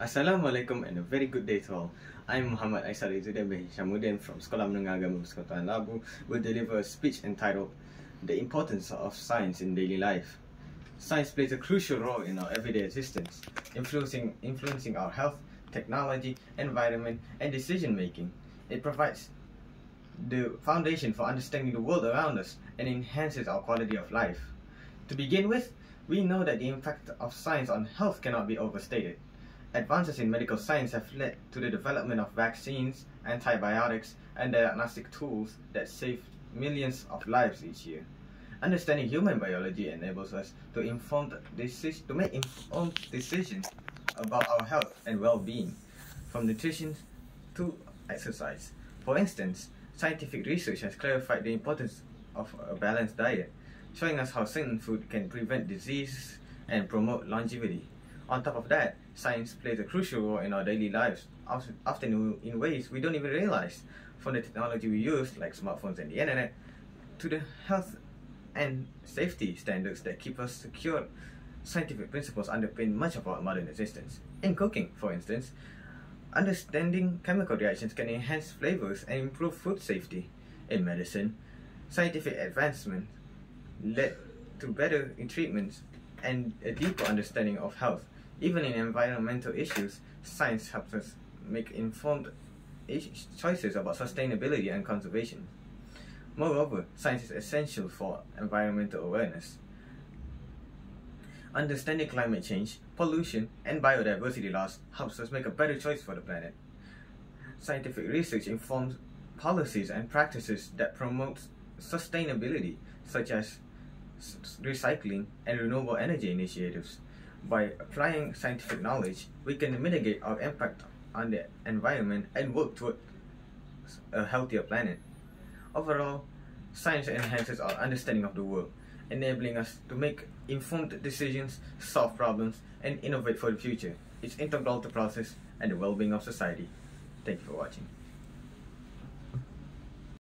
Assalamualaikum and a very good day to all. I'm Muhammad Aisar Izzuddin bin Hishamuddin from Sekolah Menengah Agama Persekutuan Labu will deliver a speech entitled The Importance of Science in Daily Life. Science plays a crucial role in our everyday existence, influencing, influencing our health, technology, environment, and decision making. It provides the foundation for understanding the world around us and enhances our quality of life. To begin with, we know that the impact of science on health cannot be overstated. Advances in medical science have led to the development of vaccines, antibiotics, and diagnostic tools that save millions of lives each year. Understanding human biology enables us to inform deci- to make informed decisions about our health and well-being, from nutrition to exercise. For instance, scientific research has clarified the importance of a balanced diet, showing us how certain food can prevent disease and promote longevity. On top of that, science plays a crucial role in our daily lives, often in ways we don't even realize. From the technology we use, like smartphones and the internet, to the health and safety standards that keep us secure, scientific principles underpin much of our modern existence. In cooking, for instance, understanding chemical reactions can enhance flavors and improve food safety. In medicine, scientific advancement led to better treatments and a deeper understanding of health. Even in environmental issues, science helps us make informed choices about sustainability and conservation. Moreover, science is essential for environmental awareness. Understanding climate change, pollution, and biodiversity loss helps us make a better choice for the planet. Scientific research informs policies and practices that promote sustainability, such as recycling and renewable energy initiatives. By applying scientific knowledge, we can mitigate our impact on the environment and work toward a healthier planet. Overall, science enhances our understanding of the world, enabling us to make informed decisions, solve problems, and innovate for the future. It's integral to process and the well-being of society. Thank you for watching.